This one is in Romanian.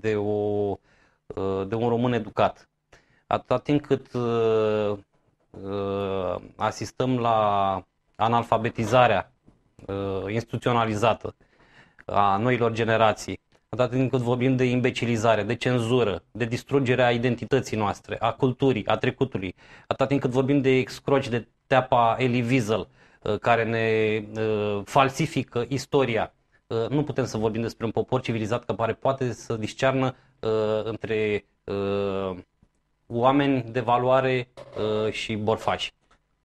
de, o, de un român educat. Atâta timp cât asistăm la analfabetizarea instituționalizată a noilor generații, atât timp cât vorbim de imbecilizare, de cenzură, de distrugerea identității noastre, a culturii, a trecutului, atât timp cât vorbim de excroci, de teapa Elie Wiesel, uh, care ne uh, falsifică istoria, uh, nu putem să vorbim despre un popor civilizat care poate să discearnă între oameni de valoare și borfași.